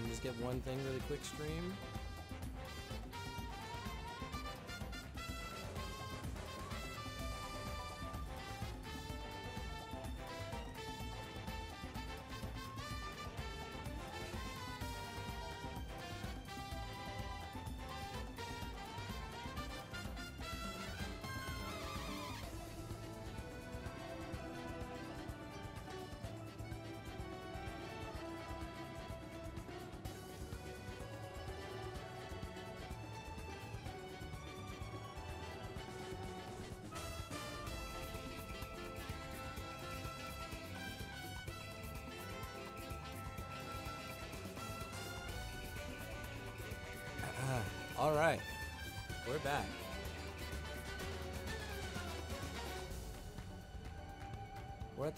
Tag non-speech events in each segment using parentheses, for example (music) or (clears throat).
And just get one thing really quick stream.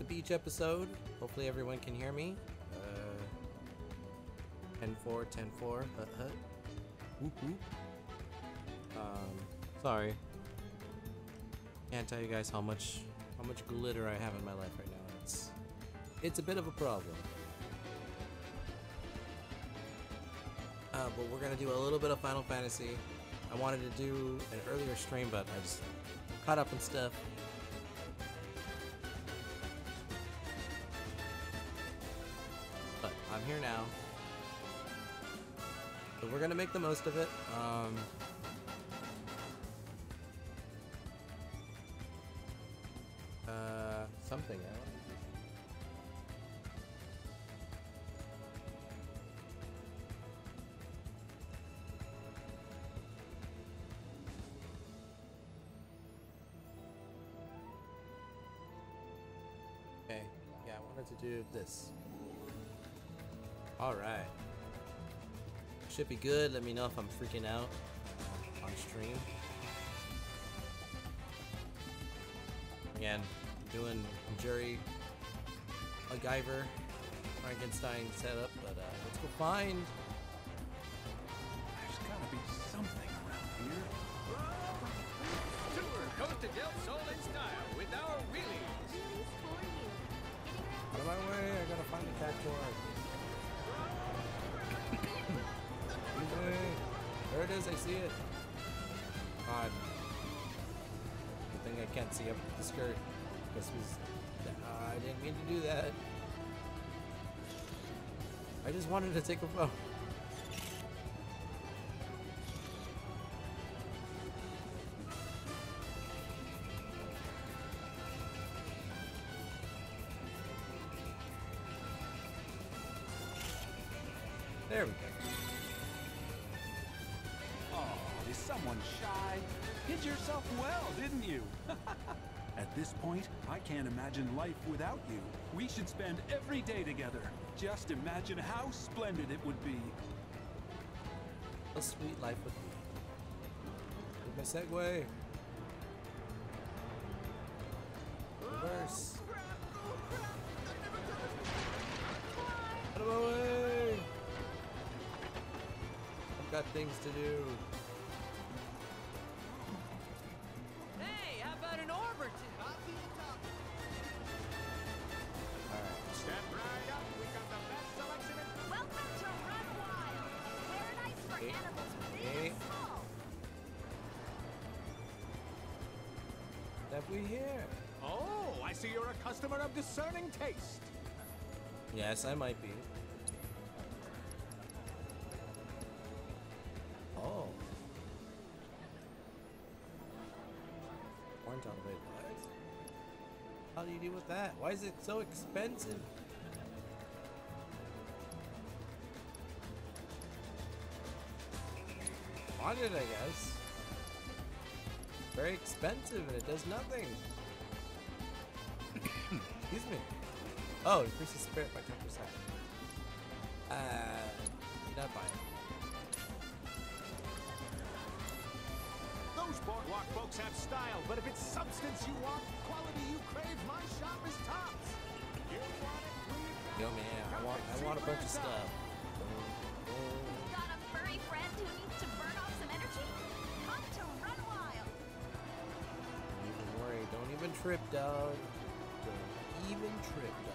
The beach episode. Hopefully everyone can hear me. Uh, 10-4, 10-4, hut hut. Whoop whoop. Um, sorry. Can't tell you guys how much how much glitter I have in my life right now. It's it's a bit of a problem. Uh, but we're gonna do a little bit of Final Fantasy. I wanted to do an earlier stream, but I just caught up and stuff. Most of it. Um, uh, something else. Okay. Yeah, I wanted to do this. All right. Should be good. Let me know if I'm freaking out on stream. Again, doing jury, MacGyver, Frankenstein setup, but uh, let's go find. There's gotta be something around here. Tour Coast to Del Sol in style with our wheelies. Out of my way! I gotta find the cactuar. There it is. I see it. God. Good thing I can't see up the skirt. This was. Uh, I didn't mean to do that. I just wanted to take a photo. At this point, I can't imagine life without you. We should spend every day together. Just imagine how splendid it would be. A sweet life me. With my Segway. Reverse. Out of my way! I've got things to do. Yes, I might be. Oh. Orange on the way. How do you deal with that? Why is it so expensive? Wanted, I guess. Very expensive and it does nothing. (coughs) Excuse me. Oh, increases spirit by 10%. Uh, you're not buying. Those boardwalk folks have style, but if it's substance you want, quality you crave, my shop is tops. You want it? Yo, man, I want, I want a bunch of stuff. Oh, Got a furry friend who needs to burn off some energy? Come to Run Wild. Don't even worry. Don't even trip, dog. Don't even trip, dog.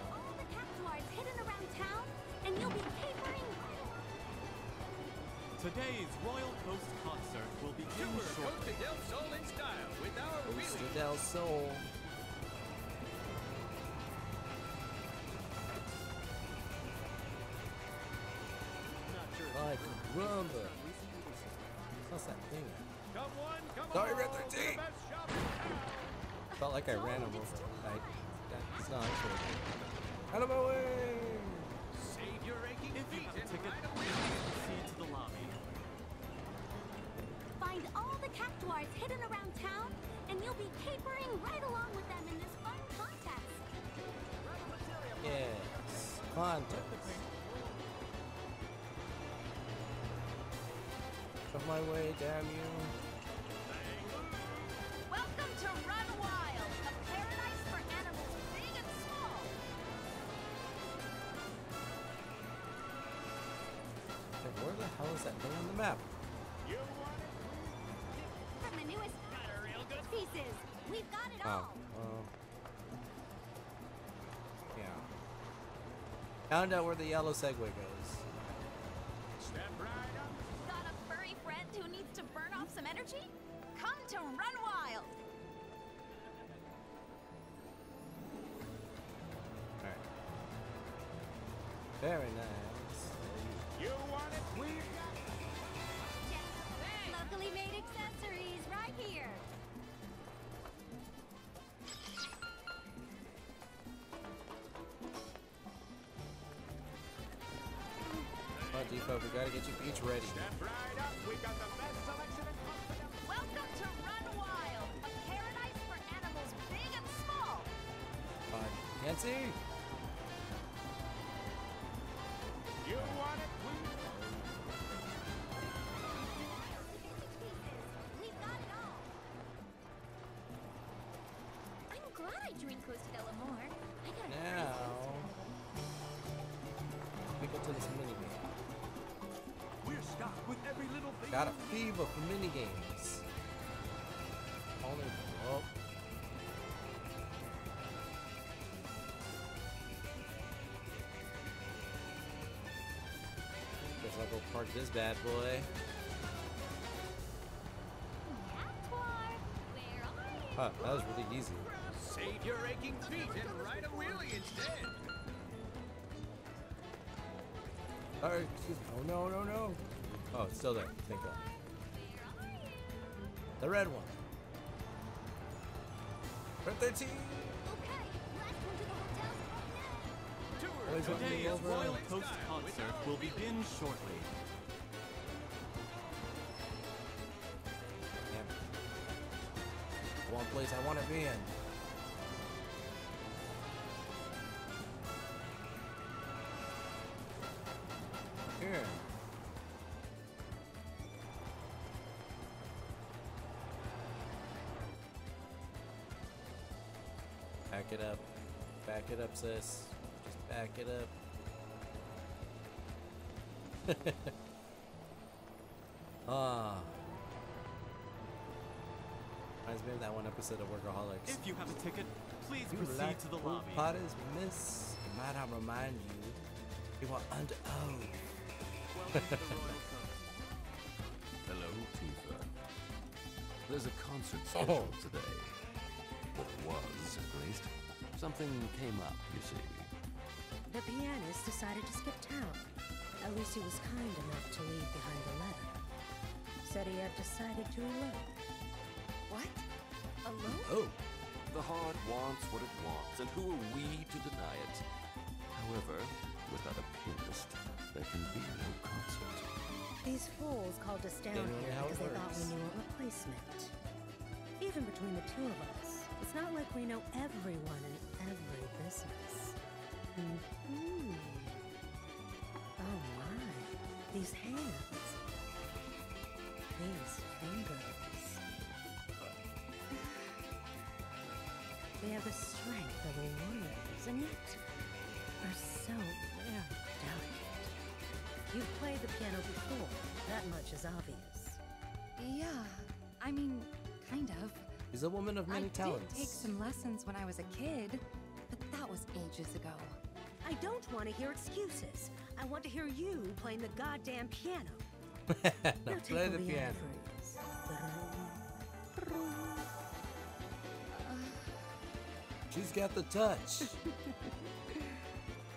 Today's Royal Coast concert will begin Tour shortly. Costa del Sol in style with our Costa wheelie. del Sol. Not sure. Like rumba. What's that thing? Come one, come Sorry, all, Red the 13. best shop in town. Felt like I ran him over. Like, that's not actually. Out of my way! Save your aching feet and ticket, ride a the hidden around town, and you'll be capering right along with them in this fun contest. Yes. Contest. Of my way, damn you. Found out where the yellow Segway goes. Step right up. Got a furry friend who needs to burn off some energy? Come to Run Wild. Alright. Very nice. You want it? We got it. Just locally made accessories right here. Oh, Depot, we gotta get you beach ready. Step right up. We got the best selection in Costa. Welcome to Run Wild, a paradise for animals big and small. Nancy? Got a fever for mini games. Only. Oh. Guess I'll go park this bad boy. Cactuar. Where are you? Huh, that was really easy. save your aching feet and ride a wheelie instead. Alright, excuse me. Oh no, no, no. Oh, it's still there. Thank God. Where are you? The red one. Red 13. Okay, let's to the hotels. Tour Always Costa wanted to Today's go del over. Sol Royal Coast concert will begin shortly. One place I want to be in. Back it up. Back it up, sis. Just back it up. (laughs) ah. Reminds me of that one episode of Workaholics. If you have a ticket, please You proceed like to the pool lobby. Parties, miss. Might I remind you, you are under oath. Welcome to the Royal Coast. Hello, Tifa. There's a concert Oh. scheduled today. Or was, at least. Something came up, you see. The pianist decided to skip town. At least he was kind enough to leave behind a letter. Said he had decided to elope. What? Alone? Oh, The heart wants what it wants, and who are we to deny it? However, without a pianist, there can be no concert. These fools called us down here how it because they thought we knew a replacement. Even between the two of us, it's not like we know everyone in every business. hmm Oh my, these hands. These fingers. They have the strength of a warrior's, and yet are so very delicate. You've played the piano before. That much is obvious. Yeah, I mean, kind of. she's a woman of many I talents. did take some lessons when I was a kid, but that was ages ago. I don't want to hear excuses. I want to hear you playing the goddamn piano. no, (laughs) Now play the piano. (sighs) She's got the touch. (laughs)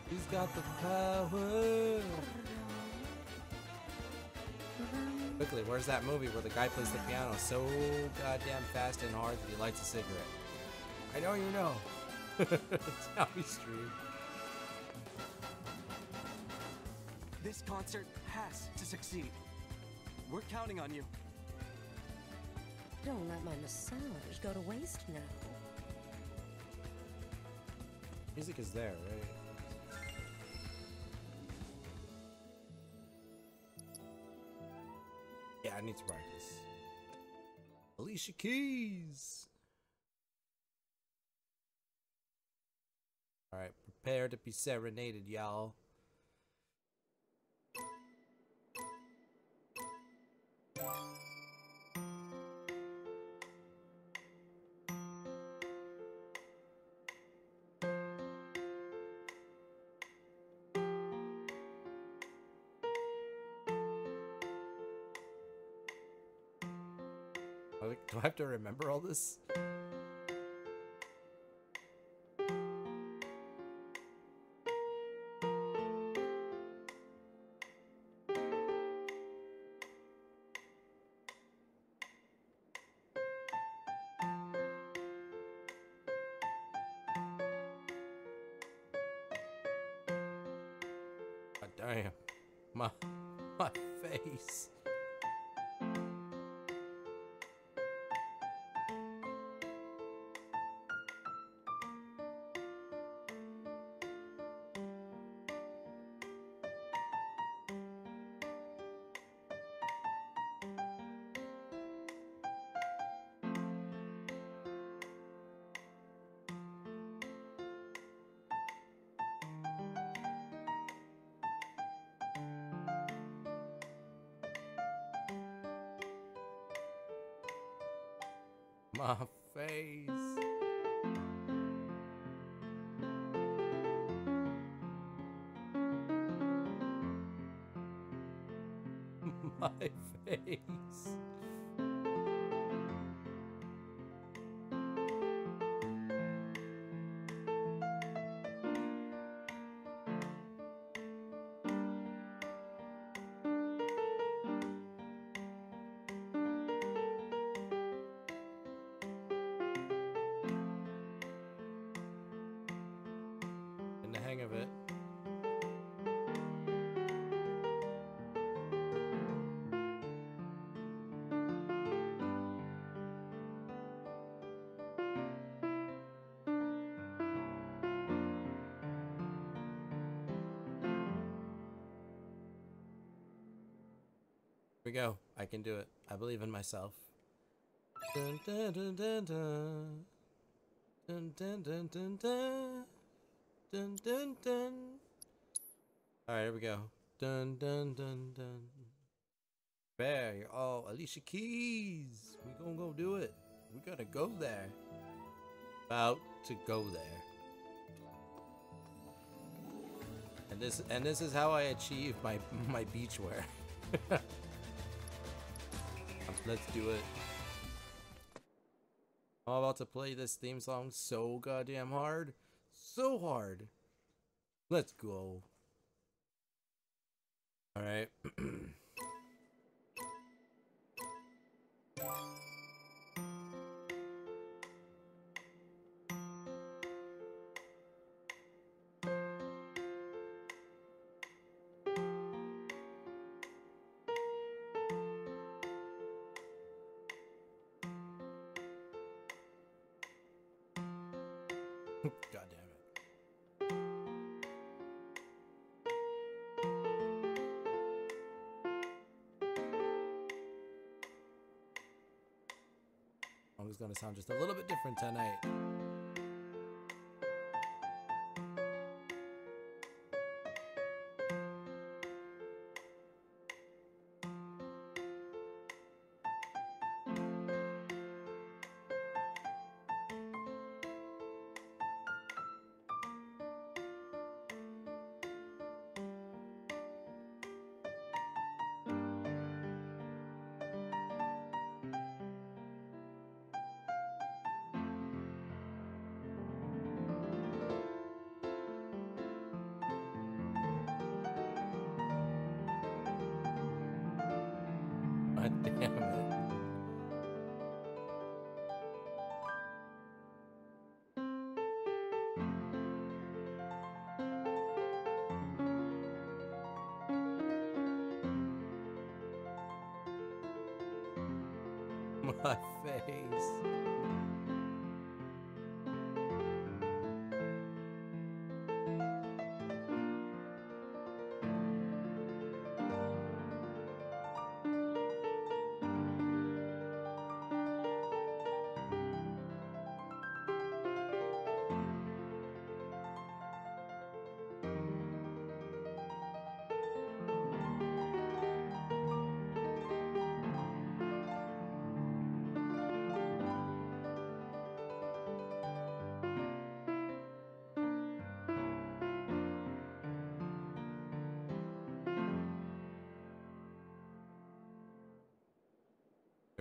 She's got the power. Quickly, where's that movie where the guy plays the piano so goddamn fast and hard that he lights a cigarette? I know you know. That's (laughs) how we stream. This concert has to succeed. We're counting on you. Don't let my massage go to waste now. Music is there, right? Yeah, I need to practice. Alicia Keys. All right, prepare to be serenaded, y'all. (laughs) Do I have to remember all this? Can do it. I believe in myself. Dun, dun, dun, dun, dun. Dun, dun, dun, dun, dun. Dun, dun. Alright, here we go. Dun, dun, dun, dun. There, you're all Alicia Keys. We gonna go do it. We gotta go there. About to go there. And this and this is how I achieve my (laughs) my beach wear. (laughs) Let's do it. I'm about to play this theme song so goddamn hard. So hard. Let's go. Alright. (clears throat) Gonna sound just a little bit different tonight.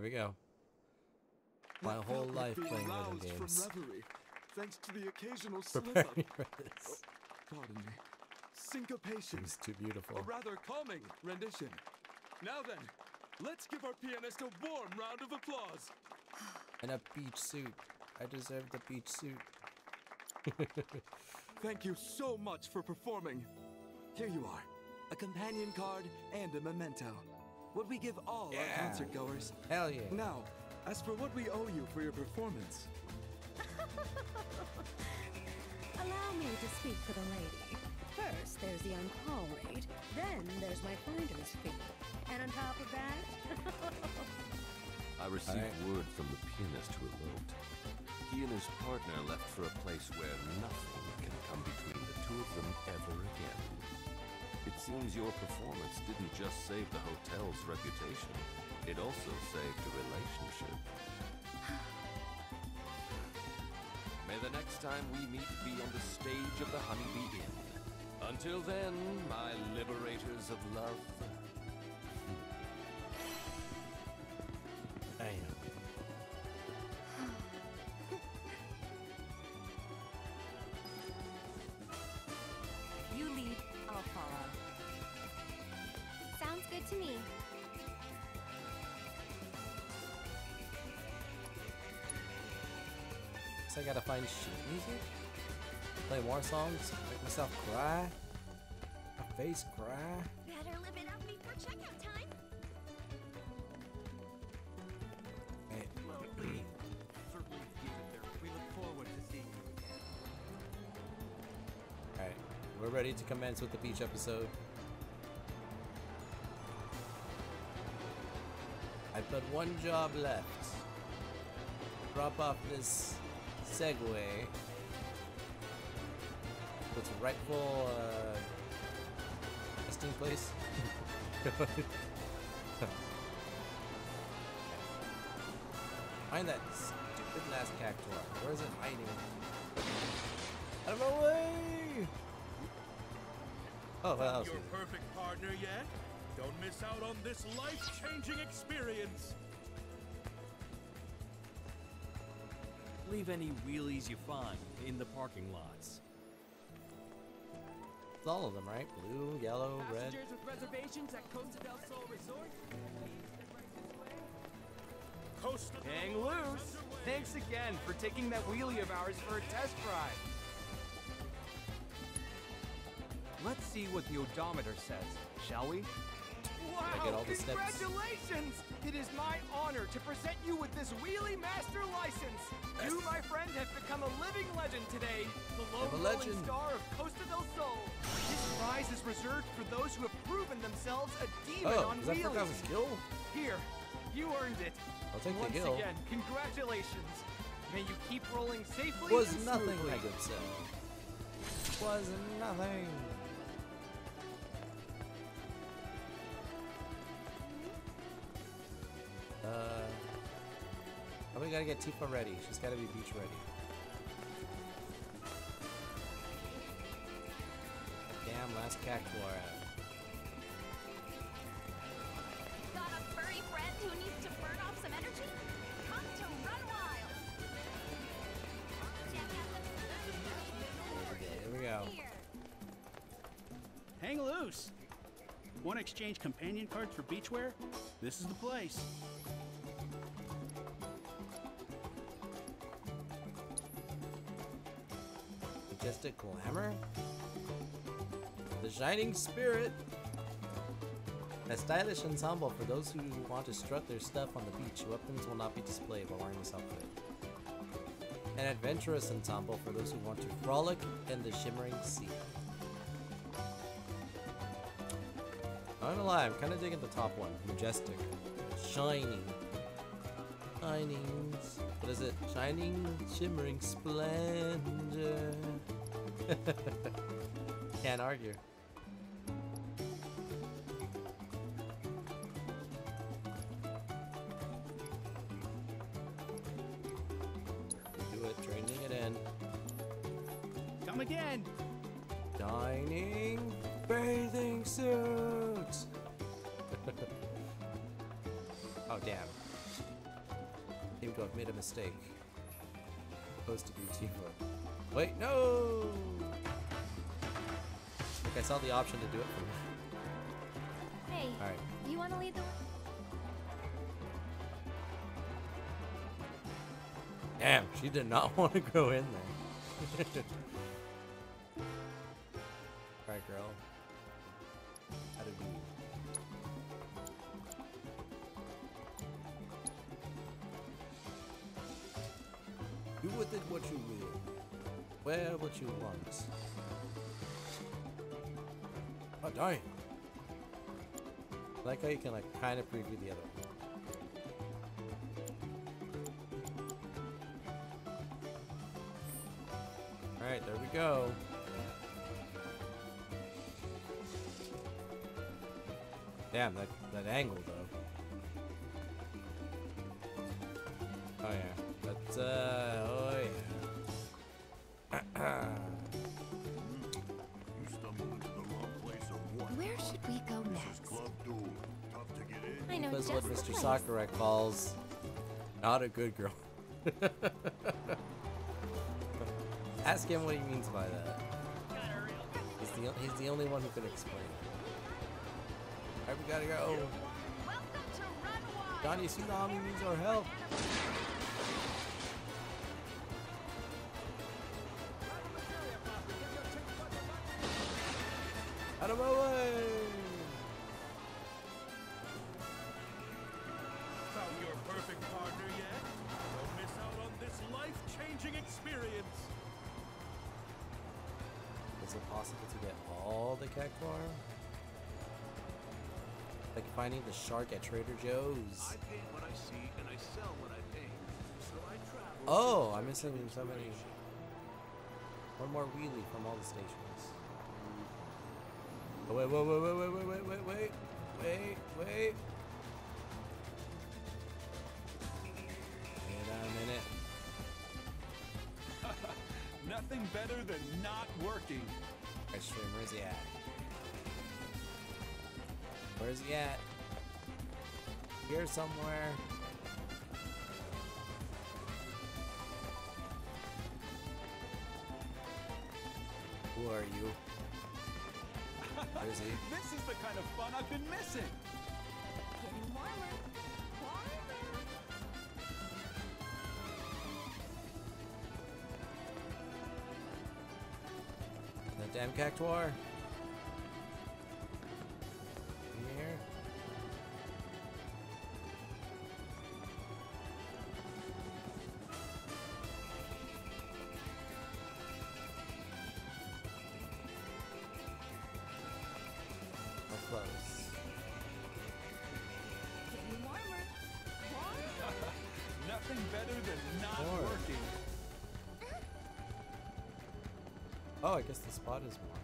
Here we go. My That whole life playing video games. From reverie, thanks to the occasional slip up. Preparing for this. Pardon me. Syncopation. It's too beautiful. A rather calming rendition. Now then, let's give our pianist a warm round of applause. (sighs) And a beach suit. I deserve the beach suit. (laughs) Thank you so much for performing. Here you are, a companion card and a memento. What we give all Yeah. our concert goers. Hell yeah. Now, as for what we owe you for your performance, (laughs) Allow me to speak for the lady. First, there's the on-call rate. Then there's my finder's fee. And on top of that, (laughs) I received Alright. word from the pianist who eloped. He and his partner left for a place where nothing can come between the two of them ever again. Seems your performance didn't just save the hotel's reputation, it also saved a relationship. (sighs) May the next time we meet be on the stage of the Honeybee Inn. Until then, my liberators of love. So I gotta find sheet music? Play more songs? Make myself cry? My face cry? Better live it up before checkout time. Hey, (clears throat) (clears throat) Certainly keep it there. We look forward to seeing you again. Alright, we're ready to commence with the beach episode. I've got one job left. Drop off this Segway. Its rightful uh, resting place. (laughs) Find that stupid last cactuar. Where is it hiding? Out of my way! Oh, well, Your perfect partner yet? Don't miss out on this life-changing experience. Leave any wheelies you find in the parking lots. It's all of them, right? Blue, yellow, red. Passengers with reservations at Costa del Sol Resort, please step right this way. Costa Hang loose! Thanks again for taking that wheelie of ours for a test drive. Let's see what the odometer says, shall we? Wow! Get all the steps? Congratulations! It is my honor to present you with this Wheelie Master license. You, my friend, have become a living legend today. The I'm a lone rolling star of Costa del Sol. This prize is reserved for those who have proven themselves a demon Oh, on is that wheelies. Skill? Here, you earned it. I'll take Once the hill. again, congratulations. May you keep rolling safely Was and nothing, my good sir. Was nothing. Uh, oh, we gotta get Tifa ready. She's gotta be beach ready. Damn, last cactuar out. Got a furry friend who needs to burn off some energy? Come to Run Wild. Check out the Here we go. Hang loose! Want to exchange companion cards for beachwear? This is the place. Majestic Glamour? The Shining Spirit! A stylish ensemble for those who want to strut their stuff on the beach. Weapons will not be displayed while wearing this outfit. An adventurous ensemble for those who want to frolic in the shimmering sea. I'm gonna lie, I'm kind of digging the top one. Majestic. Shining. Shining. Is it? Shining, shimmering splendor. (laughs) Can't argue. Mistake. Supposed to be Tifa. Wait, no! Like I saw the option to do it for me. Hey, Alright. you want to lead the Damn, she did not (laughs) want to go in there. (laughs) like how you can like kind of preview the other one. Alright, there we go. Damn, that, that angle though. Oh yeah. That's uh oh yeah. (clears throat) in. I know That's just what Mr. Sakura calls not a good girl. (laughs) Ask him what he means by that. He's the, he's the only one who can explain it. Alright, we gotta go. Johnny Tsunami needs our help. Finding the shark at Trader Joe's. I paint what I see and I sell what I paint. So I travel. Oh, I'm missing so many. One more wheelie from all the stations. Oh, wait, wait, wait, wait, wait, wait, wait, wait, wait, wait, wait. Wait a minute. (laughs) Nothing better than not working. Alright, stream, where's he at? Where's he at? Here somewhere. Who are you? Where is he? (laughs) This is the kind of fun I've been missing. Getting warmer. Warmer. That damn cactuar. The spot is marked.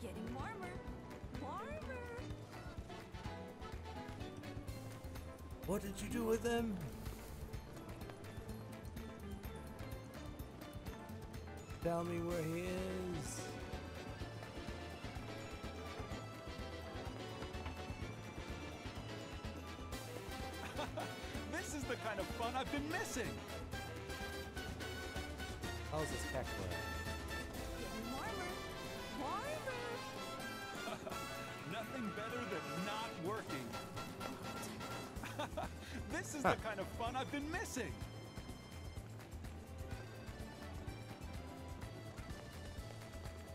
Getting warmer. Warmer. What did you do with them? Tell me where he is. (laughs) This is the kind of fun I've been missing this Getting warmer. Warmer! (laughs) Nothing better than not working. (laughs) this is huh. the kind of fun I've been missing.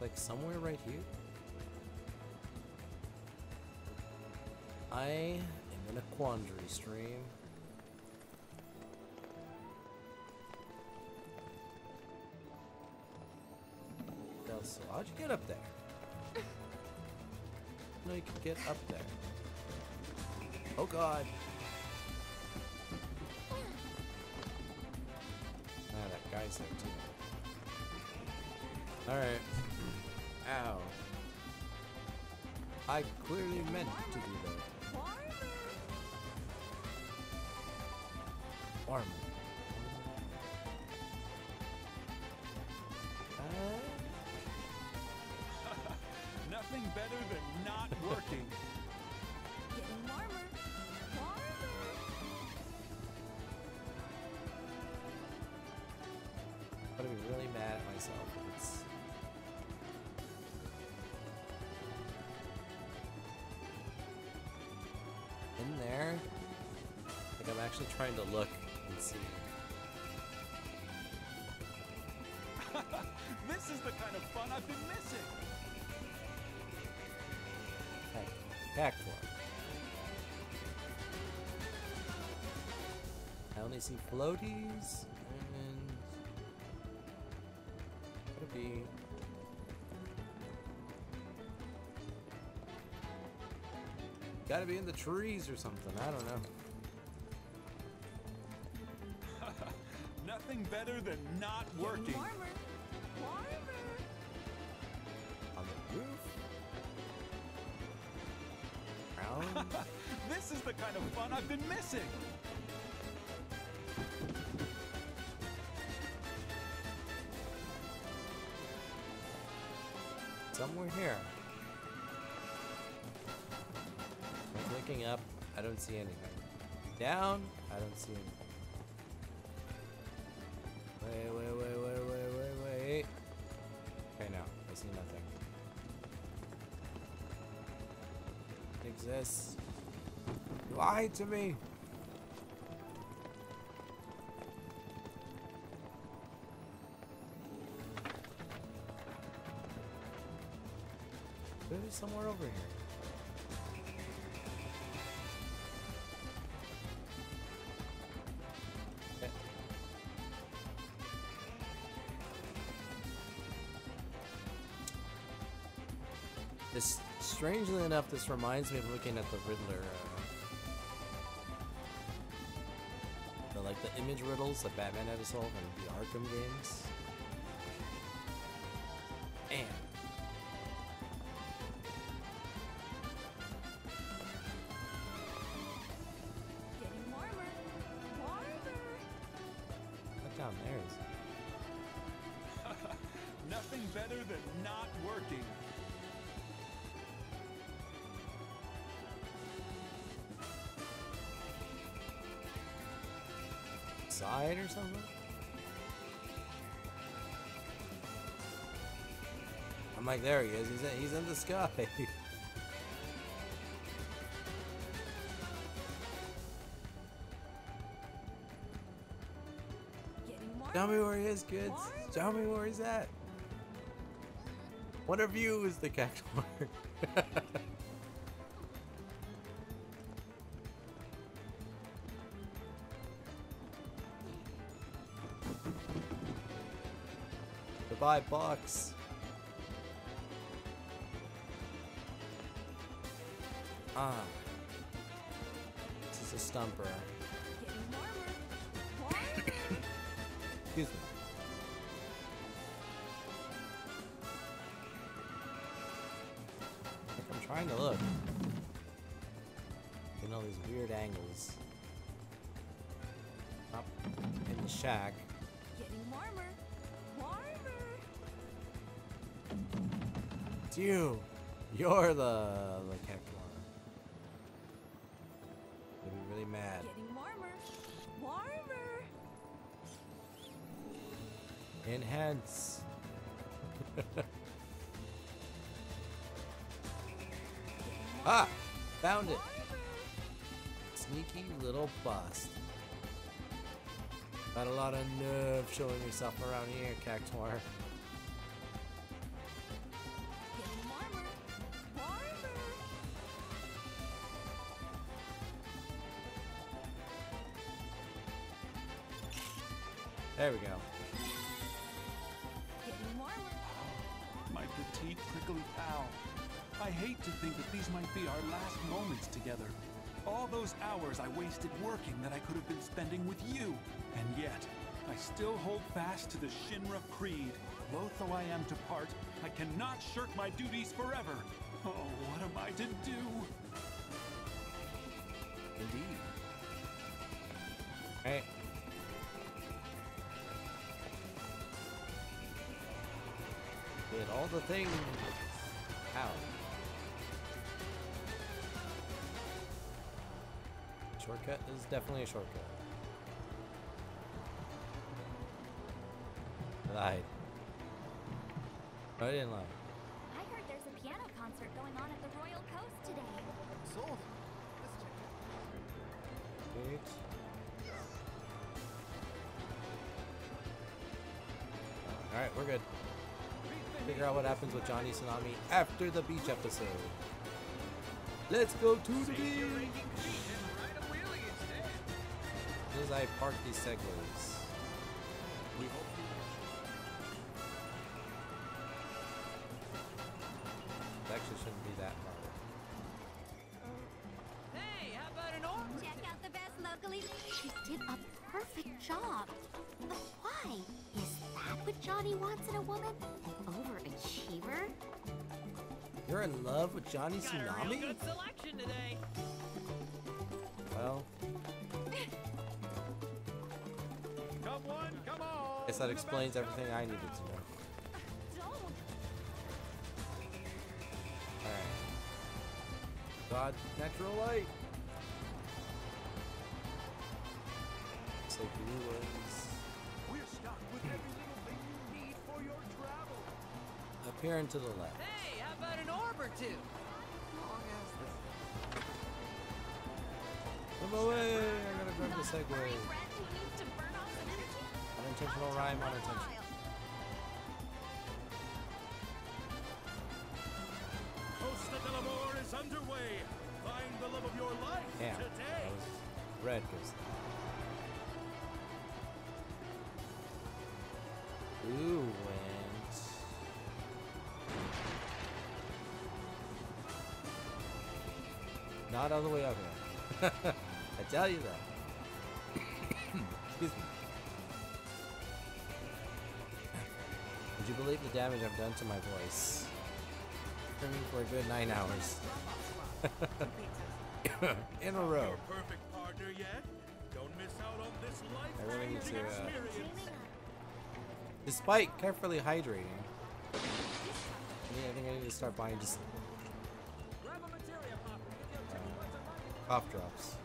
Like somewhere right here? I am in a quandary stream. Get up there? No, you can get up there. Oh god. Ah, that guy's there too. Alright. Ow. I clearly meant to do actually trying to look and see. (laughs) this is the kind of fun I've been missing. Heck for. I only see floaties and could be gotta be in the trees or something. I don't know. Nothing better than not working. Warmer. Warmer. On the roof. Ground. (laughs) this is the kind of fun I've been missing. Somewhere here. I'm looking up. I don't see anything. Down. I don't see anything. Lie to me. Maybe somewhere over here. This, strangely enough, this reminds me of looking at the Riddler. Uh, image riddles that Batman had to solve in the Arkham games. Like, there he is. He's in, he's in the sky. (laughs) Tell me where he is, kids. Tell me where he's at. One of you is the cactuar. (laughs) Goodbye, box. You. You're the the cactuar. You'll be really mad. Getting warmer. Warmer. Enhance. (laughs) ah! Found it. Sneaky little bust. Got a lot of nerve showing yourself around here, Cactuar. Creed. Loath though I am to part, I cannot shirk my duties forever. Oh, what am I to do? Indeed. Hey. Did all the things. Ow. Shortcut is definitely a shortcut. Lied. I didn't lie. I heard there's a piano concert going on at the Royal Coast today. Sold. Wait. Alright, we're good. Figure out what happens with Johnny Tsunami after the beach episode. Let's go to the beach! As soon as I park these segways. Guess that explains everything I needed to know. Alright. God, natural light. Looks like blue was We're stocked with every little thing you need for your travel. up here and to the left. Hey, how about an orb or two? Move away! I'm gonna grab the Segway. Unintentional rhyme, unintentional. Costa del Amor is underway. Find the love of your life Damn, today. red went. Not all the way up here. (laughs) I tell you that. Believe the damage I've done to my voice? For a good nine hours. (laughs) In a row. Perfect partner yet? Don't miss out on this I really need to, uh. Despite carefully hydrating, I, I think I need to start buying just uh, cough drops.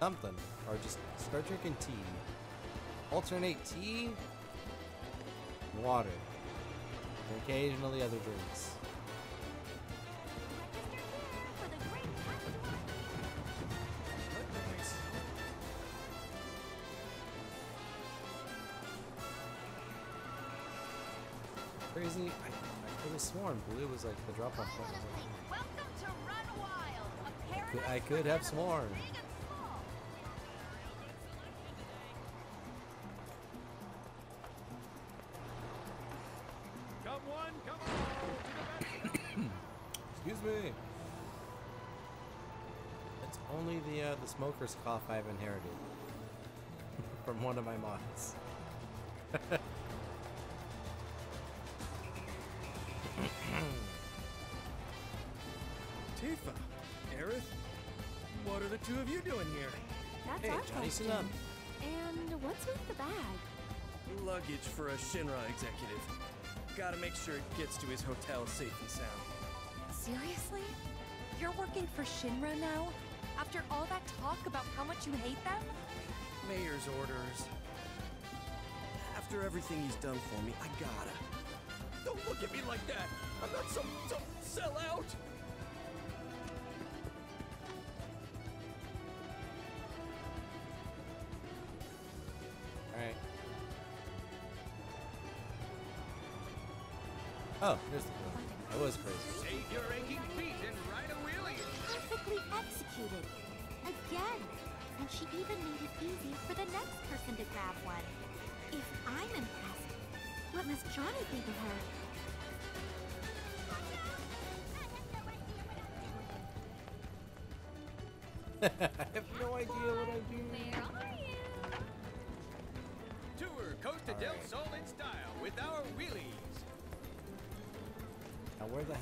Something. Or just start drinking tea. Alternate tea, water, and occasionally other drinks. For the great Nice. Crazy. I, I could have sworn blue was like the drop off point. Welcome to Run Wild, a could- I could have sworn. The smoker's cough I've inherited (laughs) from one of my mods. (coughs) Tifa, Aerith, what are the two of you doing here? That's Hey, our Johnny question. Tsunami. And what's with the bag? Luggage for a Shinra executive. Gotta make sure it gets to his hotel safe and sound. Seriously? You're working for Shinra now? After all that talk about how much you hate them? Mayor's orders. After everything he's done for me, I gotta. Don't look at me like that! I'm not some, some sellout!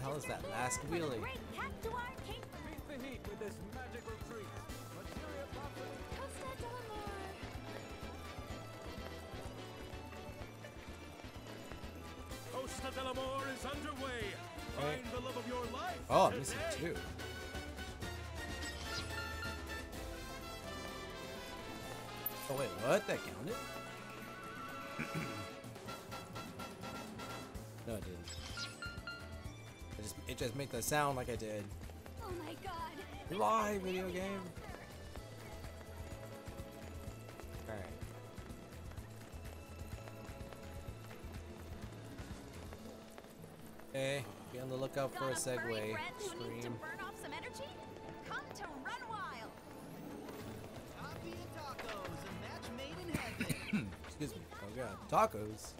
Hell is that last wheelie? Great cat to our king. Beat the heat with this magical treat. Materia. Costa del Amor. Costa del Amor is underway. Find the love of your life. Oh, I'm missing two. Oh wait, what? That counted? (clears throat) no, it didn't. It just make the sound like I did. Oh my god. Live video game. Alright. Hey, be on the lookout for a Got furry segue friend to burn off some energy? Come to Run Wild. Tacos, a match made in heaven. (coughs) Excuse me. Oh god. Tacos.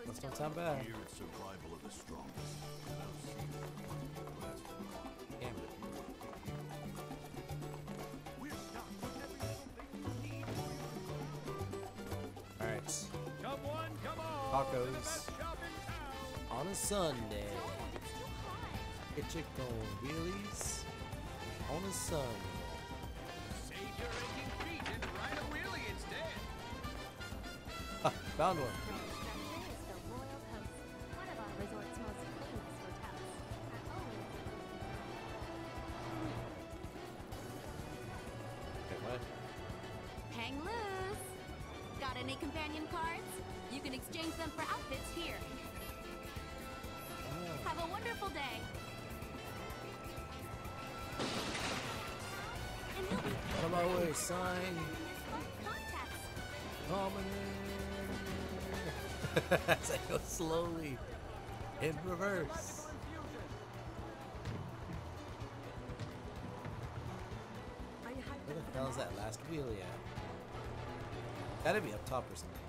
I'm glad I joined Costa Those del don't sound bad. Survival of the strongest. Now see what class Damn it. We're stocked with every little thing you need for your Alright. Come on, come on. Tacos. To the best shop in town. On a Sunday. It's too hot. Get your going wheelies. On a Sunday. Save your aching companion cards? You can exchange them for outfits here. Oh. Have a wonderful day. And you'll be Out my way, sign. in this month's contest. Coming in. As I go slowly in reverse. Are you hyped Where the hell is that last wheel at? Gotta be up top or something.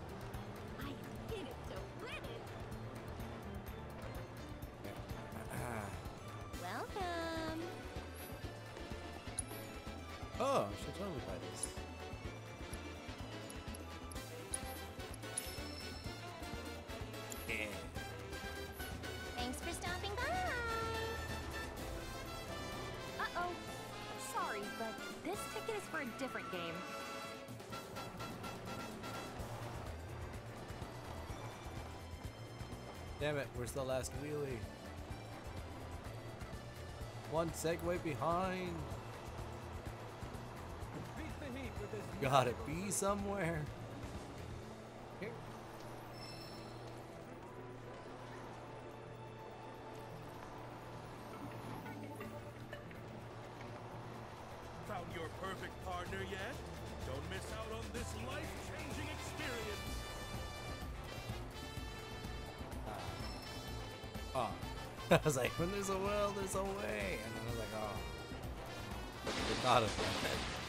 Thanks for stopping by. Uh-oh. Sorry, but this ticket is for a different game. Damn it, where's the last wheelie? One Segway behind. Beat the heat with this Gotta be somewhere. I was like, when there's a will, there's a way. And then I was like, oh. I thought of that.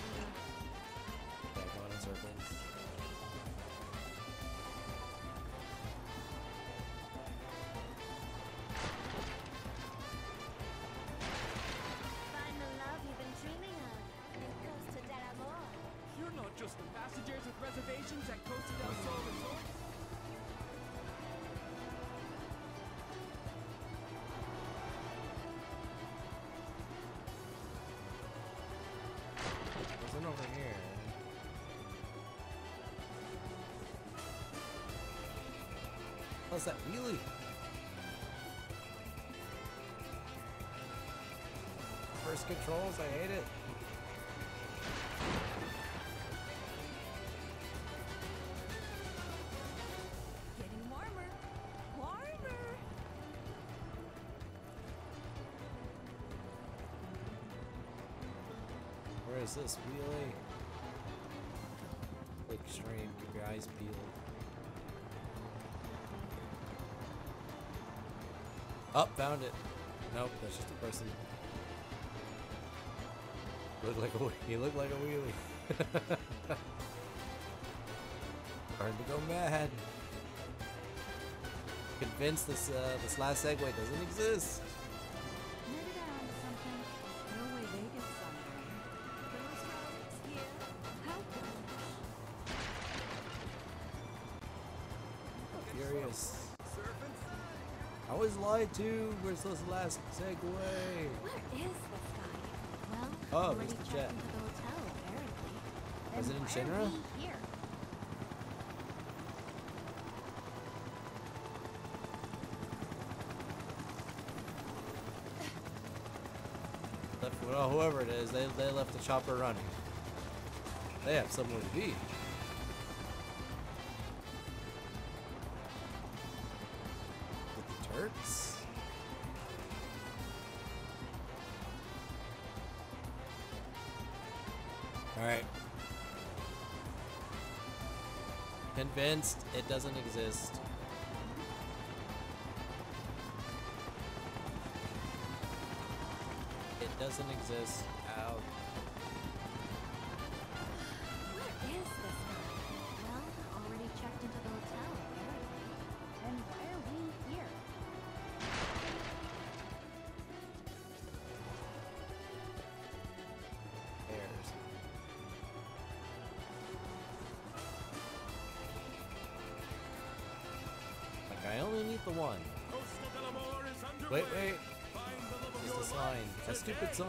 I hate it. Getting warmer. Warmer. Where is this wheelie? Extreme, keep your eyes peeled. Oh, found it. Nope, that's just a person. Look like a he looked like a wheelie. (laughs) Hard to go mad. Convinced this uh, this last Segway doesn't exist. Maybe they're onto something. No way Vegas somewhere. Those roads here. How Furious. I was lied to. Where's this last Segway? Where is this Oh, Mr. Jet. into the hotel, apparently. Was it in why are Shinra? here? Left, well, whoever it is, they, they left the chopper running. They have somewhere to be. Convinced it doesn't exist. It doesn't exist. Out. Sign.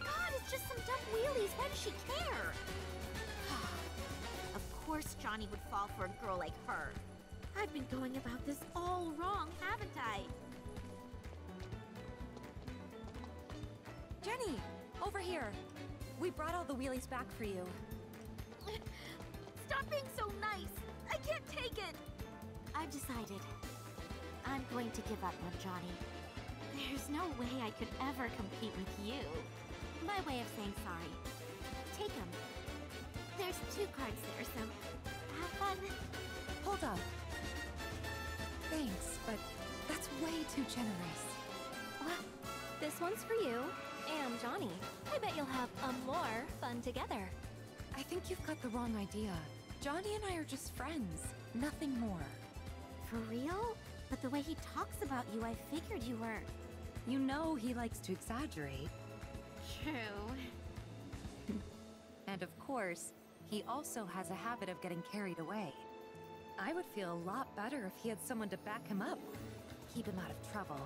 God, it's just some dumb wheelies. Why does she care? (sighs) of course Johnny would fall for a girl like her. I've been going about this all wrong, haven't I? Jenny, over here. We brought all the wheelies back for you. (laughs) Stop being so nice. I can't take it. I've decided. I'm going to give up on Johnny. There's no way I could ever compete with you. My way of saying sorry. Take them. There's two cards there, so have fun. Hold up. Thanks, but that's way too generous. Well, this one's for you and Johnny. I bet you'll have a more fun together. I think you've got the wrong idea. Johnny and I are just friends, nothing more. For real? But the way he talks about you, I figured you were. You know he likes to exaggerate. True. And of course, he also has a habit of getting carried away. I would feel a lot better if he had someone to back him up. Keep him out of trouble.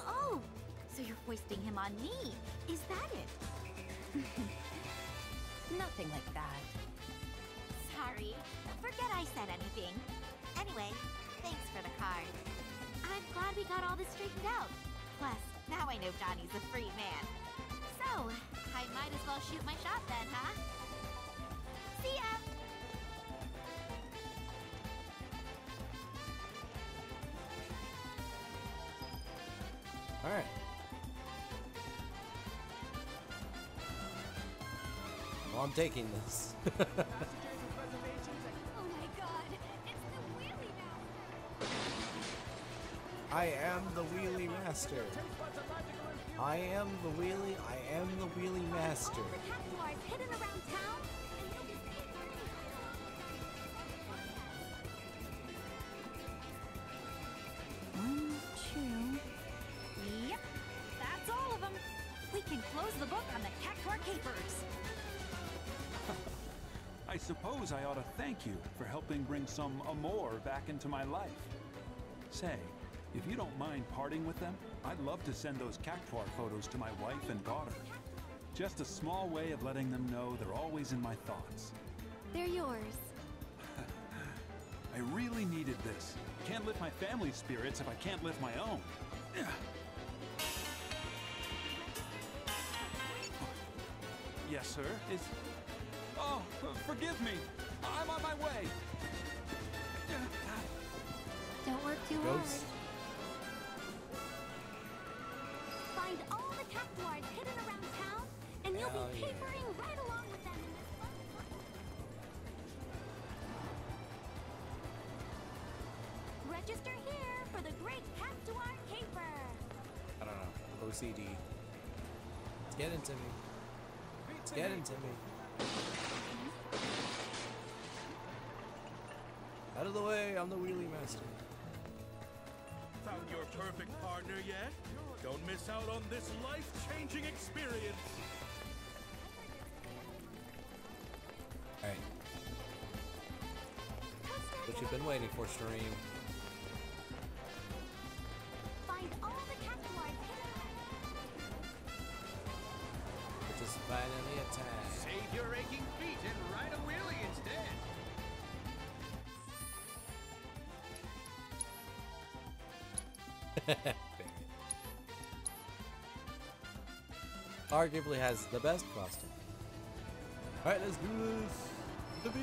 Oh, so you're foisting him on me. Is that it? (laughs) Nothing like that. Sorry. Forget I said anything. Anyway, thanks for the card. I'm glad we got all this straightened out. Plus, now I know Johnny's a free man. So, I might as well shoot my shot then, huh? See ya! Alright. Well, I'm taking this. (laughs) am the wheelie master. I am the wheelie. I am the wheelie master. All the cactuars hidden around town, and you'll be safe from me. One, two. Yep, that's all of them. We can close the book on the Cactuar Capers. (laughs) I suppose I ought to thank you for helping bring some amour back into my life. Say, if you don't mind parting with them, I'd love to send those cactuar photos to my wife and daughter. Just a small way of letting them know they're always in my thoughts. They're yours. (laughs) I really needed this. Can't lift my family's spirits if I can't lift my own. Yeah. (sighs) Yes, sir. Is. Oh, forgive me. I'm on my way. (sighs) Don't work too Ghost. hard. All hidden around town, and you'll be yeah. capering right along with them in this fun. Register here. for the great Cactuar Caper. I don't know. OCD. It's getting to me. It's getting to me. Out of the way, I'm the wheelie master. Found your perfect partner yet? Don't miss out on this life-changing experience. Alright. What you've been waiting for, stream. Arguably has the best costume. Alright, let's do this. The beach.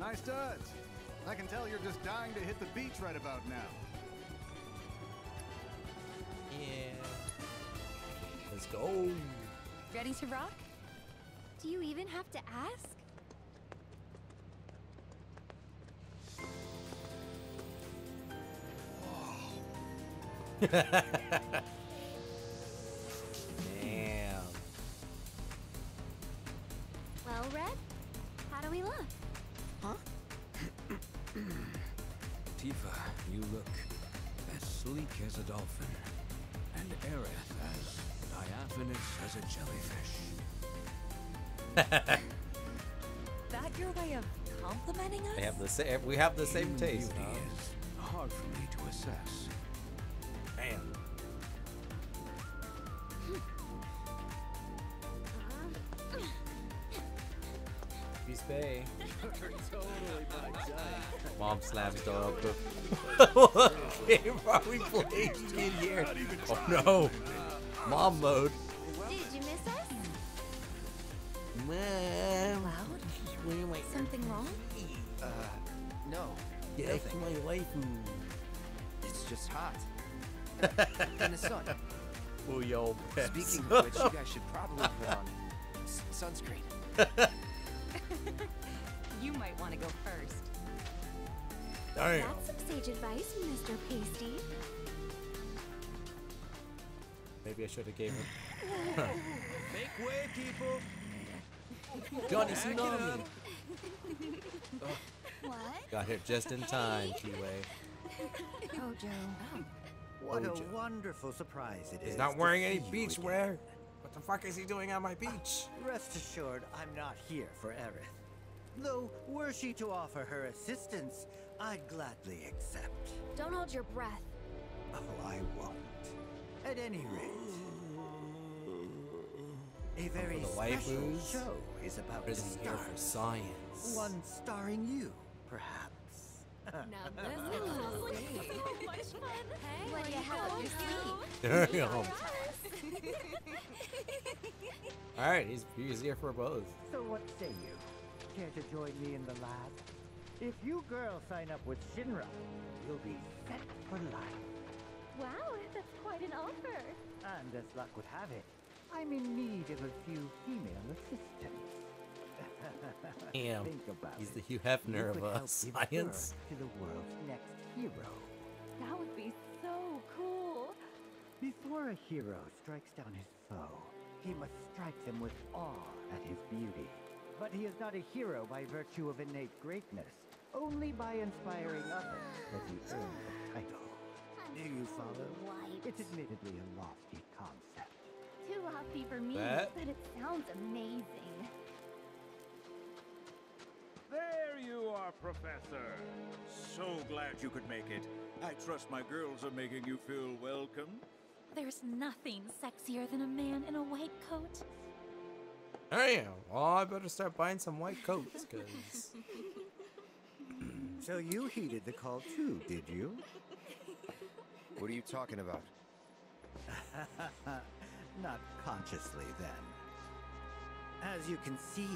Nice touch. I can tell you're just dying to hit the beach right about now. Yeah. Let's go. Ready to rock? Do you even have to ask? Damn. Well, Red, how do we look? Huh? (clears throat) Tifa, you look as sleek as a dolphin, and Aerith as diaphanous as a jellyfish. (laughs) That your way of complimenting us? They have the. We have the same Human taste. beauty huh? is hard for me to assess. Damn. Peace Bay. totally (laughs) my. Mom slams door open. what game are we playing in here? Oh no. Mom mode. Did you miss us? Mom. Loud? Something wrong? Uh, no. Yeah, nothing. it's my waifu. It's just hot. In the sun. Oh, yo, pets. Speaking of which, you guys should probably put on s- sunscreen. (laughs) You might want to go first. Damn. That's some sage advice, Mr. Pasty. Maybe I should have gave him. (laughs) Make way, people. Johnny Back it Tsunami. up. What? Got here just in time, T-Way. Oh, Hojo. Oh. What Hojo. a wonderful surprise it is. He's not wearing any see you beach wear. What the fuck is he doing on my beach? Rest assured, I'm not here for Aerith. Though, were she to offer her assistance, I'd gladly accept. Don't hold your breath. Oh, I won't. At any rate, a very the special waifus? show is about Or to is here start. for science? One starring you, perhaps. Now (laughs) this is so much fun. (laughs) Hey, what do you have Damn. (laughs) Alright, he's, he's here for both. So what say you? Care to join me in the lab? If you girls sign up with Shinra, you'll be set for life. Wow, that's quite an offer. And as luck would have it, I'm in need of a few female assistants. Damn. Think about He's it. the Hugh Hefner of could uh, help give science. to the world's next hero. That would be so cool. Before a hero strikes down his foe, he must strike them with awe at his beauty. But he is not a hero by virtue of innate greatness, only by inspiring others (gasps) does he earn the title. Do you follow? White. It's admittedly a lofty concept. Too lofty for me, Bet. but it sounds amazing. There you are, Professor. So glad you could make it. I trust my girls are making you feel welcome. There's nothing sexier than a man in a white coat. Damn. Well, I better start buying some white coats, because. (laughs) (clears throat) So you heeded the call too, did you? What are you talking about? (laughs) Not consciously, then. As you can see,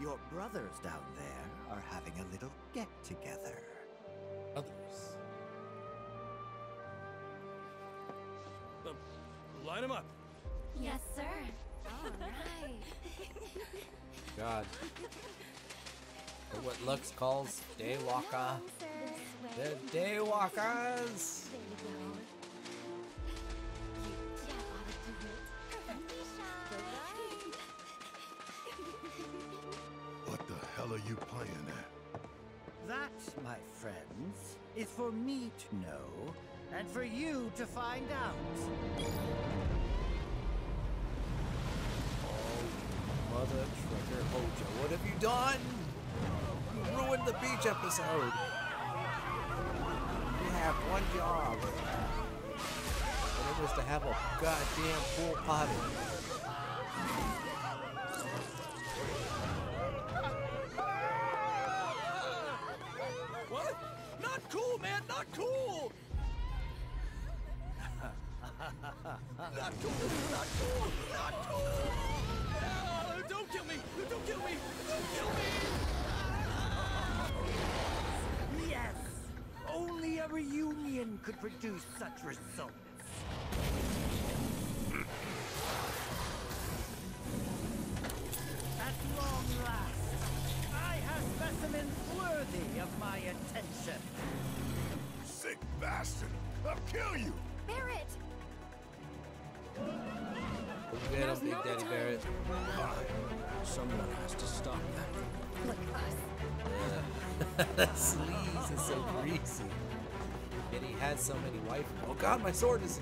your brothers down there are having a little get together. Others. Uh, line them up. Yes, sir. All right. God. What Lux calls Daywalker. The Daywalkers! The are you playing at? That, my friends, is for me to know, and for you to find out. Oh, Mother trucker Hojo, what have you done? You ruined the beach episode. You have one job. And it was to have a goddamn pool party. Not cool! Not cool! Not cool! Ah, don't kill me! Don't kill me! Don't kill me! Yes! Only a reunion could produce such results. At long last, I have specimens worthy of my attention. Sick bastard! I'll kill you! Barret! Get him, Big Daddy. Barret. Someone has to stop that. Look, us. (laughs) that Sleaze is so greasy. And he has so many wife. Oh god, my sword is.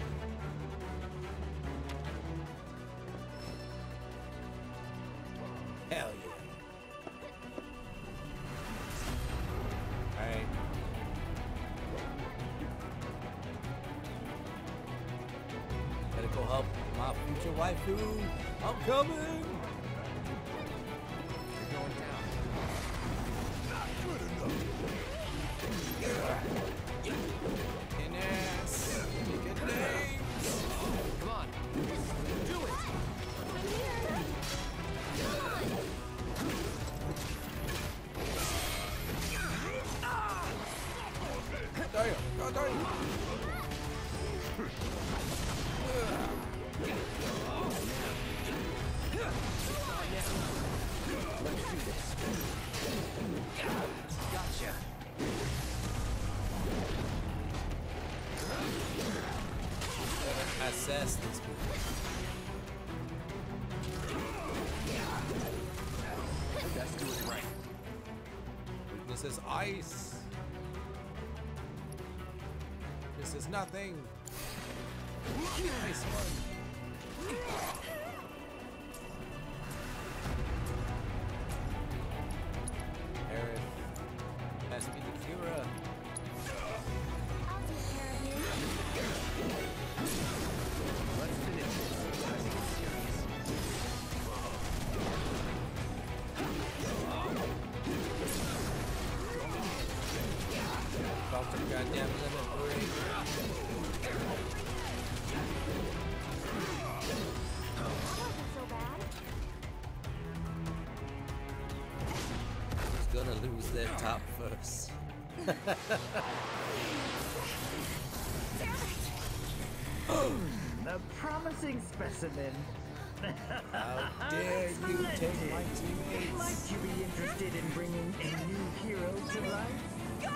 A promising specimen. How dare you take my teammates? Might you be interested in bringing a new hero to life? Go!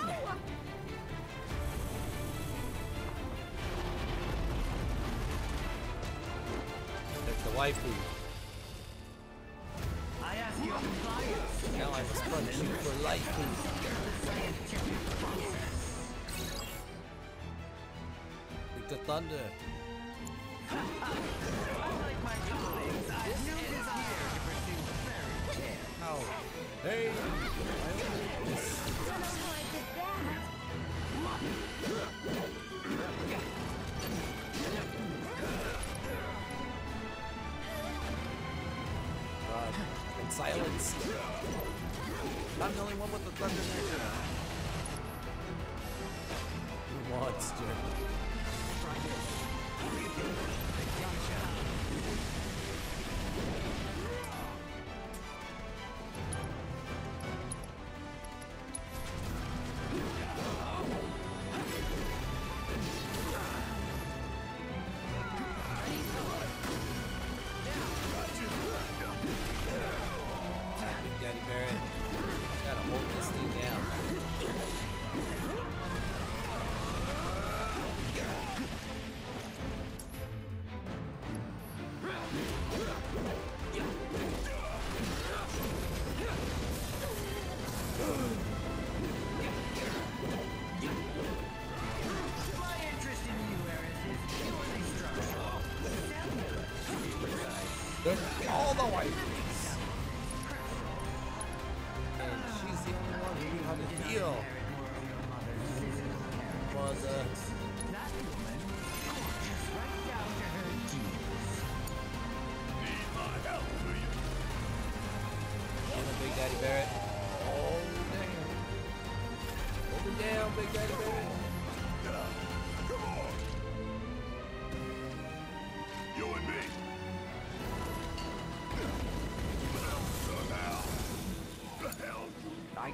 There's the waifu. Thunder. Unlike my colleagues, I know how I. God. And silence. I'm the only one with the thunder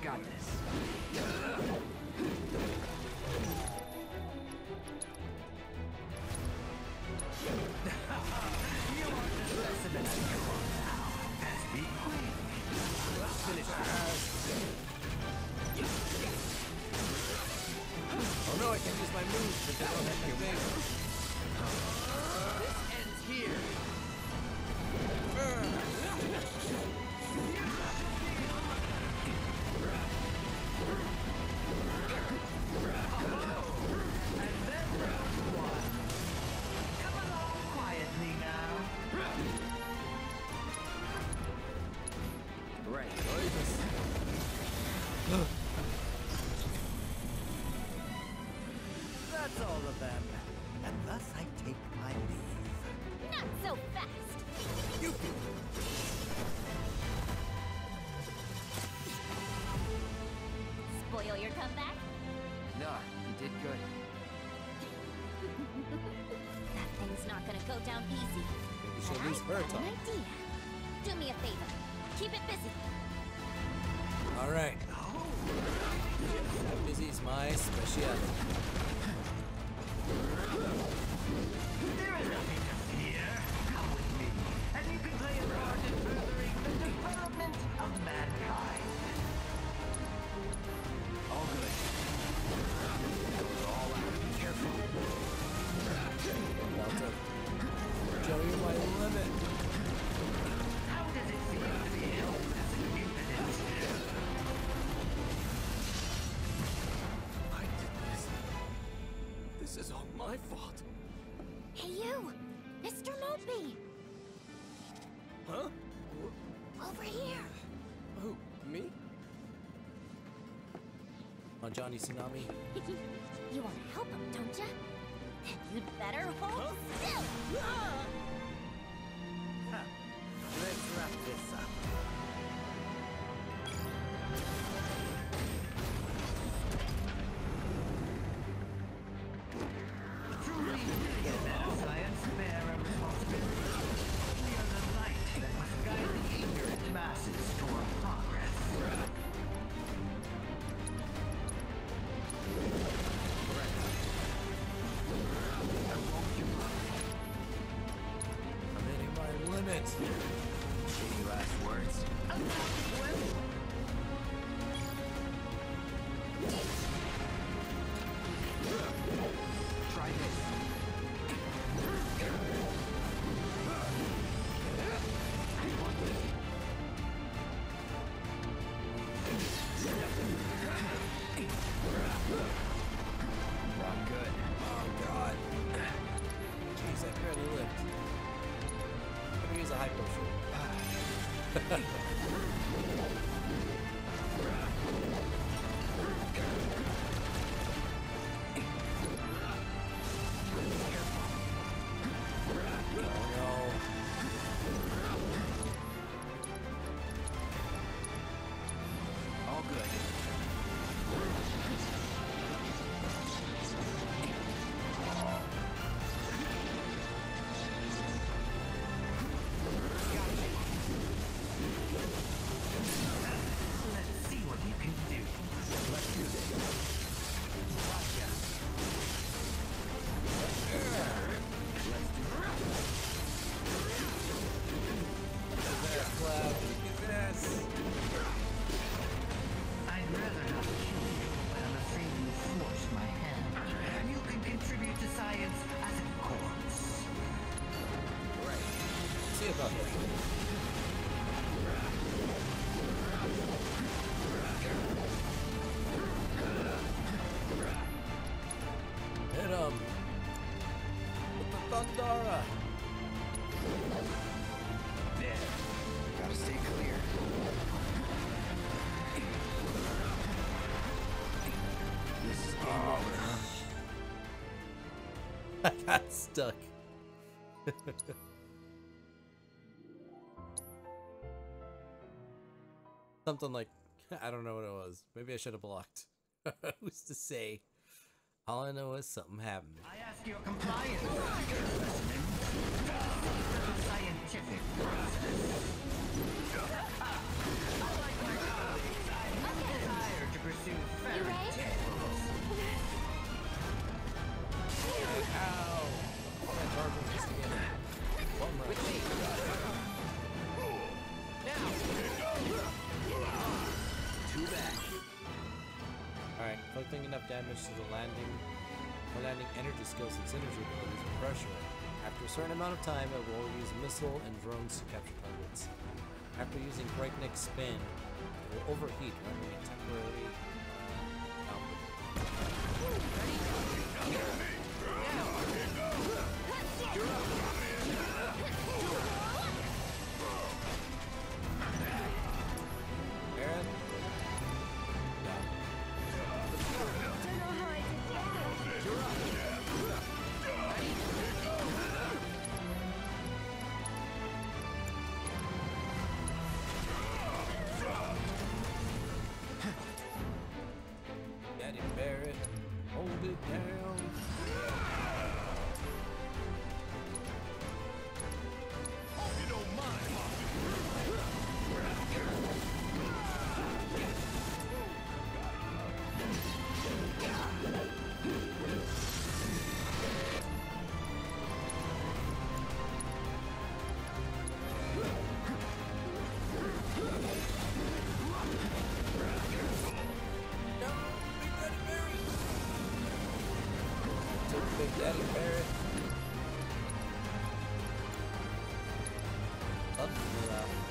got this. Bird talk. Do me a favor. on Johnny Tsunami? (laughs) you want to help him, don't you? Then you'd better hold huh? still! Let's wrap this hit him! With the Thundara! There. Gotta stay clear. This is game oh, over. (laughs) I got stuck. (laughs) Something like, (laughs) I don't know what it was. Maybe I should have blocked. Who's to say? All I know is something happened. I ask your compliance. Scientific. dealing enough damage to the landing, or landing energy skills and synergy abilities with pressure. After a certain amount of time, it will use missile and drones to capture targets. After using breakneck spin, it will overheat, rendering it temporarily. Daddy Parrot. Love to do that.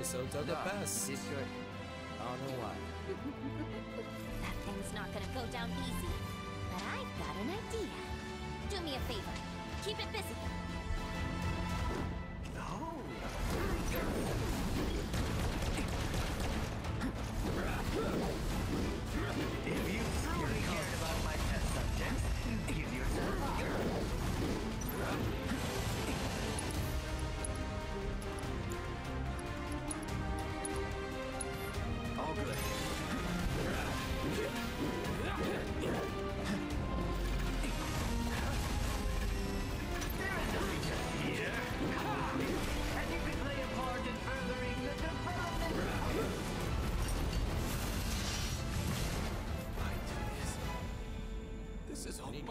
episode of The Past.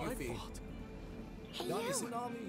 my fault. Hey, you.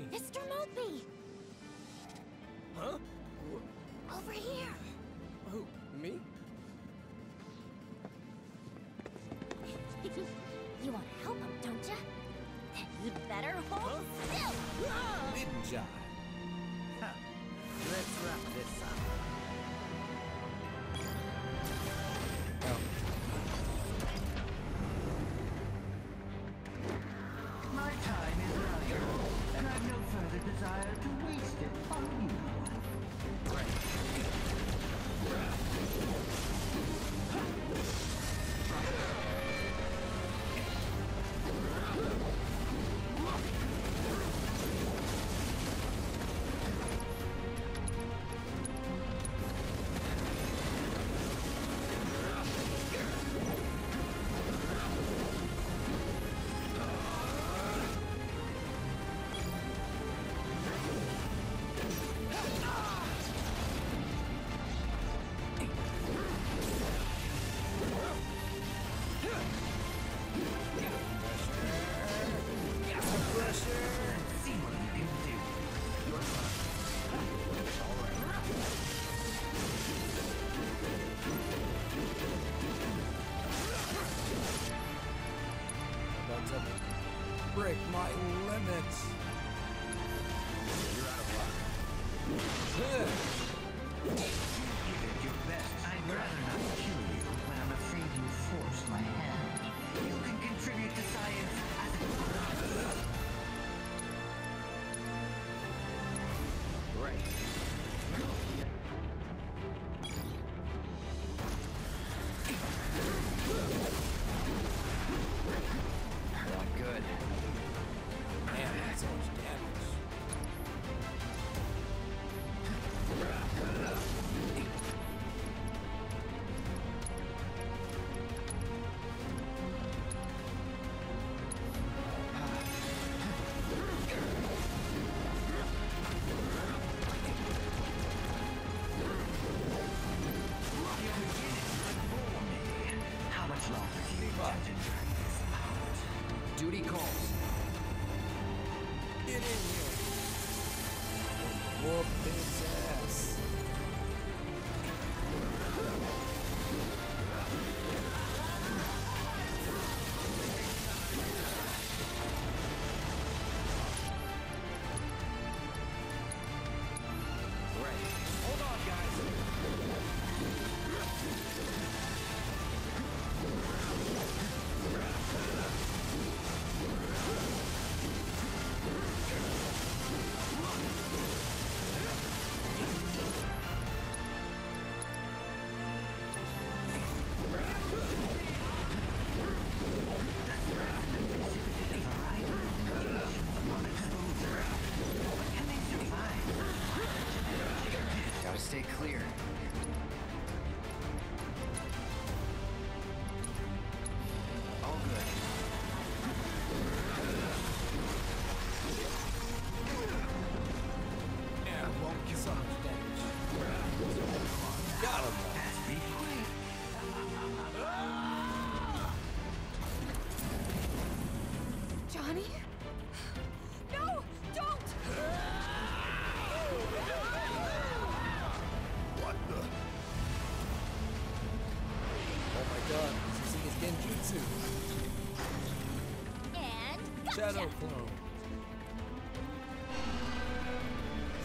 Shadow clone.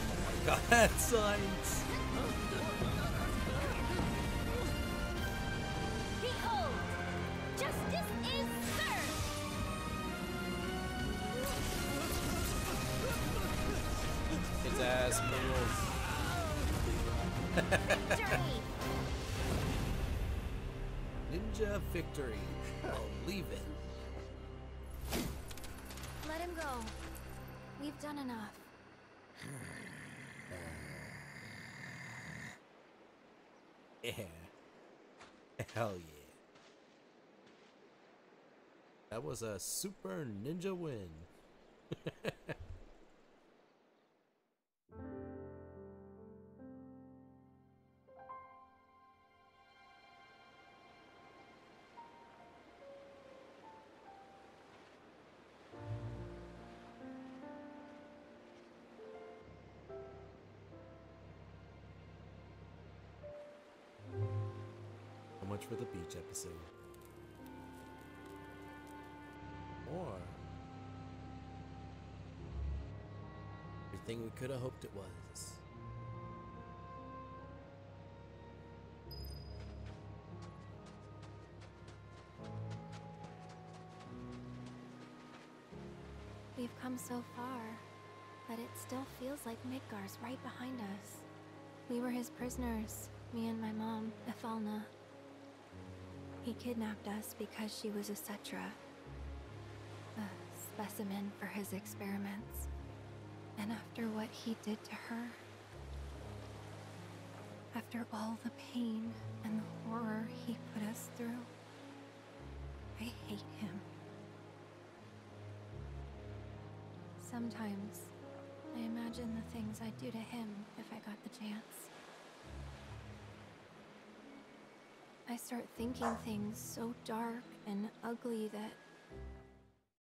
Oh my god, that (laughs) science! His ass moves. (laughs) Ninja victory. I'll leave it go. We've done enough. (laughs) yeah. Hell yeah. That was a super ninja win. (laughs) everything we could have hoped it was. We've come so far, but it still feels like Midgar's right behind us. We were his prisoners, me and my mom, Ifalna. He kidnapped us because she was a Cetra, a specimen for his experiments. And after what he did to her, after all the pain and the horror he put us through, I hate him. Sometimes I imagine the things I'd do to him if I got the chance. I start thinking things so dark and ugly that